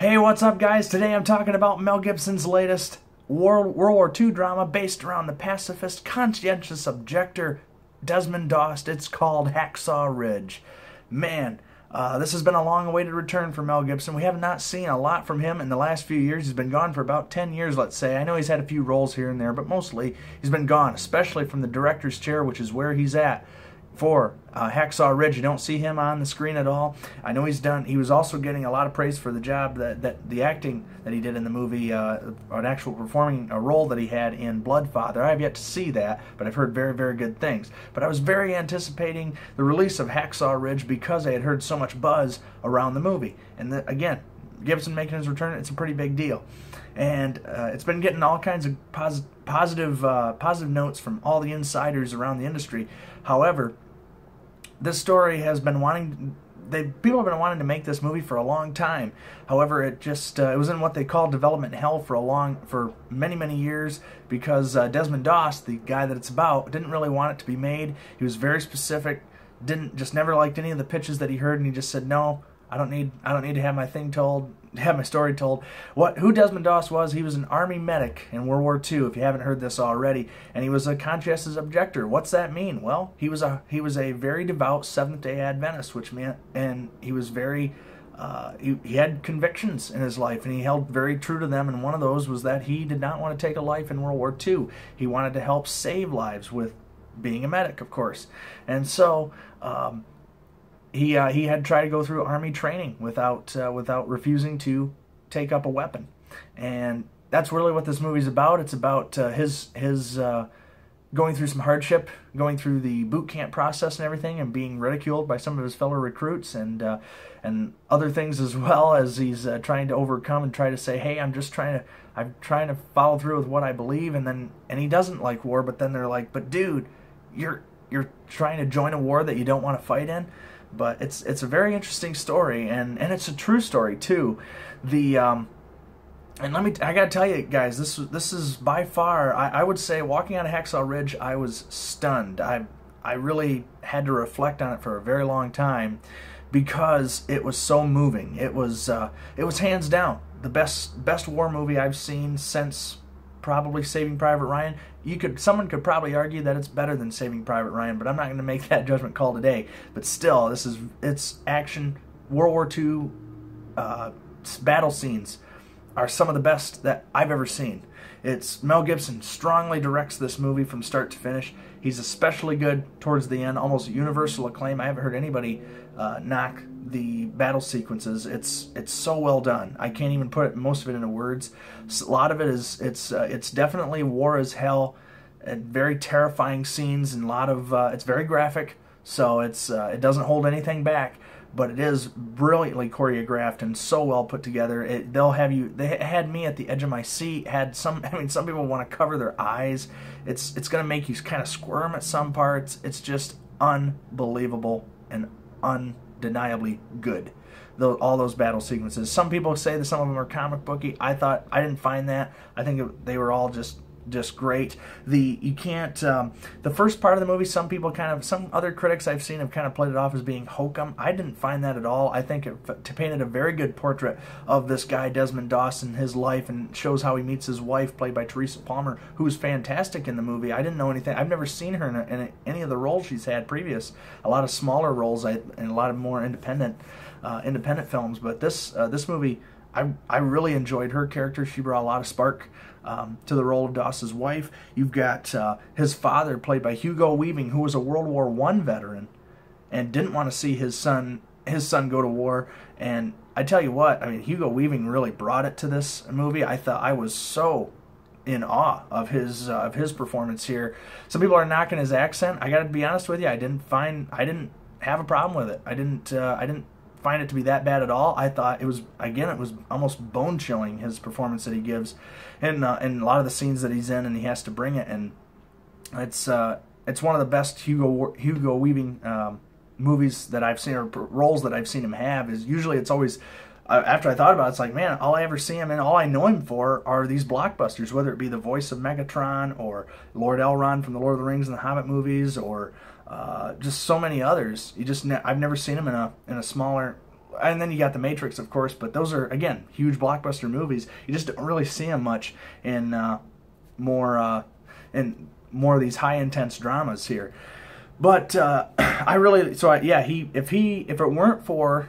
Hey, what's up, guys? Today I'm talking about Mel Gibson's latest World, World War II drama based around the pacifist, conscientious objector Desmond Doss. It's called Hacksaw Ridge. Man, uh, this has been a long awaited return for Mel Gibson. We have not seen a lot from him in the last few years. He's been gone for about 10 years, let's say. I know he's had a few roles here and there, but mostly he's been gone, especially from the director's chair, which is where he's at for uh, Hacksaw Ridge. You don't see him on the screen at all. I know he's done. He was also getting a lot of praise for the job that, that the acting that he did in the movie, uh, an actual performing a role that he had in Blood Father. I have yet to see that, but I've heard very very good things. But I was very anticipating the release of Hacksaw Ridge because I had heard so much buzz around the movie. And the, again, Gibson making his return, it's a pretty big deal. And uh, it's been getting all kinds of pos- positive, uh, positive notes from all the insiders around the industry. However, this story has been wanting they people have been wanting to make this movie for a long time. However, it just uh, it was in what they call development hell for a long for many many years because uh, Desmond Doss, the guy that it's about, didn't really want it to be made. He was very specific, didn't just never liked any of the pitches that he heard, and he just said no. I don't need I don't need to have my thing told, have my story told. What who Desmond Doss was? He was an army medic in World War II. If you haven't heard this already, and he was a conscientious objector. What's that mean? Well, he was a he was a very devout Seventh Day Adventist, which meant and he was very uh, he, he had convictions in his life and he held very true to them and one of those was that he did not want to take a life in World War II. He wanted to help save lives with being a medic, of course. And so um, he uh, he had tried to go through army training without uh, without refusing to take up a weapon, and that's really what this movie's about. It's about uh, his his uh, going through some hardship, going through the boot camp process and everything, and being ridiculed by some of his fellow recruits and uh, and other things as well as he's uh, trying to overcome and try to say, hey, I'm just trying to I'm trying to follow through with what I believe, and then and he doesn't like war, but then they're like, but dude, you're you're trying to join a war that you don't want to fight in but it's it's a very interesting story, and and it's a true story too. The um, and let me I gotta tell you guys, this this is by far I, I would say walking on a Hacksaw Ridge, I was stunned. I I really had to reflect on it for a very long time because it was so moving. It was uh, it was hands down the best best war movie I've seen since probably Saving Private Ryan. You could someone could probably argue that it's better than Saving Private Ryan, but I'm not going to make that judgment call today. But still, this is it's action. World War II uh, battle scenes are some of the best that I've ever seen. It's Mel Gibson strongly directs this movie from start to finish. He's especially good towards the end, almost universal acclaim. I haven't heard anybody uh, knock the battle sequences. It's it's so well done. I can't even put it, most of it into words. A lot of it is it's uh, it's definitely war as hell, and very terrifying scenes and a lot of uh, it's very graphic. So it's uh, it doesn't hold anything back, but it is brilliantly choreographed and so well put together. It, they'll have you. They had me at the edge of my seat. Had some. I mean, some people want to cover their eyes. It's it's going to make you kind of squirm at some parts. It's just unbelievable and undeniably good. The, all those battle sequences. Some people say that some of them are comic booky. I thought I didn't find that. I think they were all just just great. The you can't um, the first part of the movie. Some people kind of some other critics I've seen have kind of played it off as being hokum. I didn't find that at all. I think it painted a very good portrait of this guy Desmond Dawson, his life, and shows how he meets his wife, played by Teresa Palmer, who's fantastic in the movie. I didn't know anything. I've never seen her in, a, in a, any of the roles she's had previous. A lot of smaller roles I, and a lot of more independent uh, independent films, but this uh, this movie. I, I really enjoyed her character. She brought a lot of spark um, to the role of Doss's wife. You've got uh, his father, played by Hugo Weaving, who was a World War One veteran and didn't want to see his son his son go to war. And I tell you what, I mean, Hugo Weaving really brought it to this movie. I thought I was so in awe of his uh, of his performance here. Some people are knocking his accent. I got to be honest with you, I didn't find I didn't have a problem with it. I didn't uh, I didn't find it to be that bad at all. I thought it was again it was almost bone chilling his performance that he gives, and uh, and a lot of the scenes that he's in and he has to bring it and it's uh, it's one of the best Hugo Hugo Weaving um, movies that I've seen or roles that I've seen him have. Is usually it's always. Uh, after I thought about it, it's like, man, all I ever see him and all I know him for are these blockbusters, whether it be the voice of Megatron or Lord Elrond from the Lord of the Rings and the Hobbit movies, or uh, just so many others. You just ne- I've never seen him in a in a smaller and then you got The Matrix, of course, but those are, again, huge blockbuster movies. You just don't really see him much in uh, more, uh, in more of these high intense dramas here. But uh, I really, so I, yeah, he, if he, if it weren't for,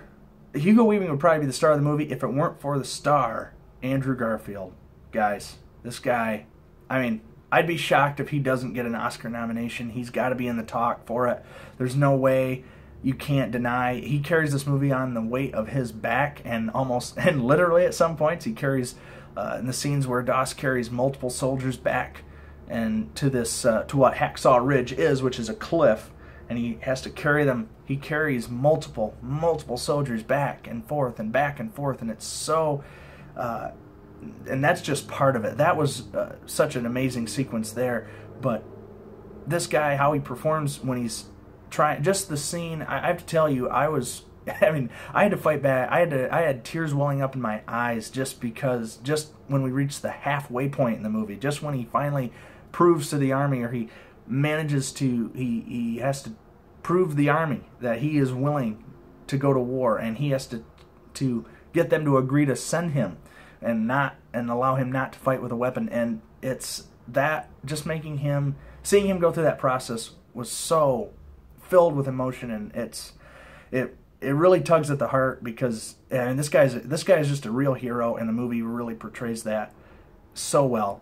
Hugo Weaving would probably be the star of the movie if it weren't for the star, Andrew Garfield. Guys, this guy, I mean, I'd be shocked if he doesn't get an Oscar nomination. He's got to be in the talk for it. There's no way you can't deny he carries this movie on the weight of his back and almost and literally at some points he carries uh, in the scenes where Doss carries multiple soldiers back and to this uh, to what Hacksaw Ridge is, which is a cliff, and he has to carry them. He carries multiple multiple soldiers back and forth and back and forth, and it's so. Uh, and that's just part of it. That was uh, such an amazing sequence there, but this guy, how he performs when he's trying, just the scene. I, I have to tell you, I was I mean, I had to fight back. I had to. I had tears welling up in my eyes just because, just when we reached the halfway point in the movie, just when he finally proves to the army, or he manages to, he he has to prove the army that he is willing to go to war, and he has to to get them to agree to send him and not and allow him not to fight with a weapon. And it's that just making him seeing him go through that process was so filled with emotion, and it's it it really tugs at the heart because and this guy's this guy is just a real hero, and the movie really portrays that so well.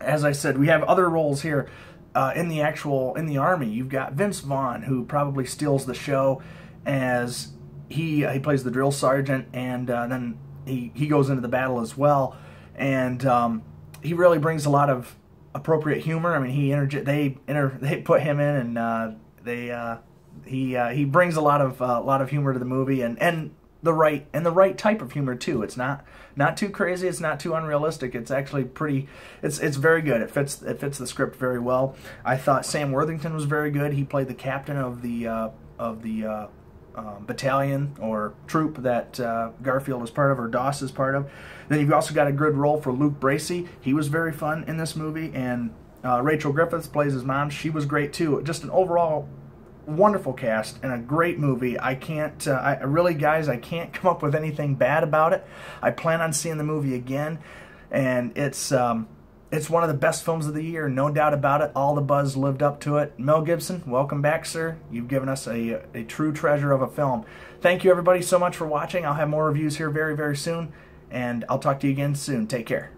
As I said, we have other roles here uh, in the actual in the army. You've got Vince Vaughn, who probably steals the show as he he plays the drill sergeant, and uh, then he he goes into the battle as well, and um, he really brings a lot of appropriate humor. I mean, he interj- they inter- they put him in, and uh, they uh, he uh, he brings a lot of a uh, lot of humor to the movie, and and the right and the right type of humor too. It's not not too crazy. It's not too unrealistic. It's actually pretty. It's it's very good. It fits it fits the script very well. I thought Sam Worthington was very good. He played the captain of the uh, of the uh, um, battalion or troop that uh, Garfield is part of or Doss is part of. Then you've also got a good role for Luke Bracey. He was very fun in this movie, and uh, Rachel Griffiths plays his mom. She was great too. Just an overall wonderful cast and a great movie. I can't, uh, I really, guys, I can't come up with anything bad about it. I plan on seeing the movie again, and it's um, it's one of the best films of the year, no doubt about it. All the buzz lived up to it. Mel Gibson, welcome back, sir. You've given us a, a true treasure of a film. Thank you, everybody, so much for watching. I'll have more reviews here very, very soon, and I'll talk to you again soon. Take care.